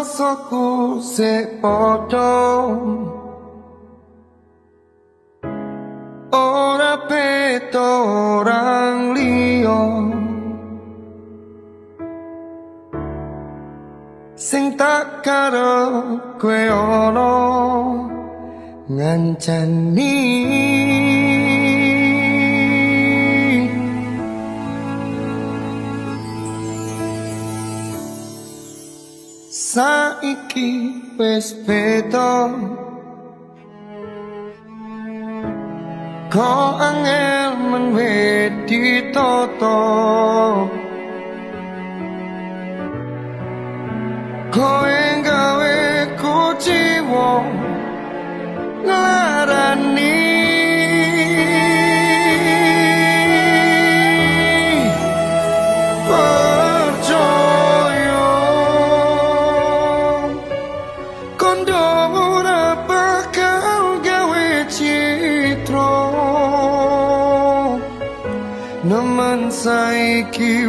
rasaku padha. Ora peto orang liya. Sing tak karo kowe ana ngancani saiki wis beda. Ko angel men wedi toto Ko Nemen saiki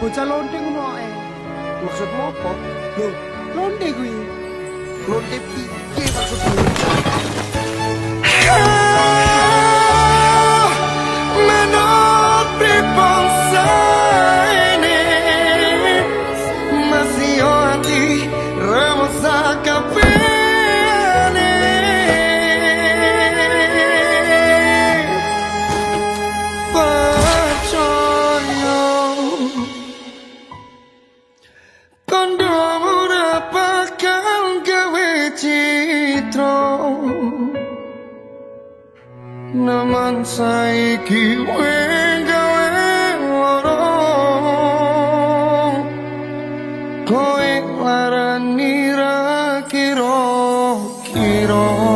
bocah lonte ngono ae. Maksudmu apa? Lho, lonte kuwi. Lonte piye maksudmu? Naman saiki weng gawe loro Kowe larani ra kira-kira. Apa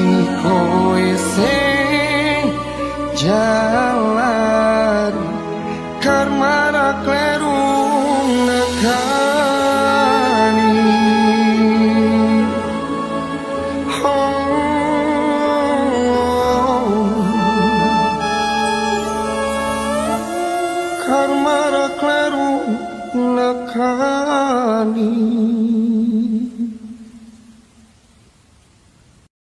Kabeh ki kowe sing jalan Karma ra kleru nekani Oh karma ra kleru nekani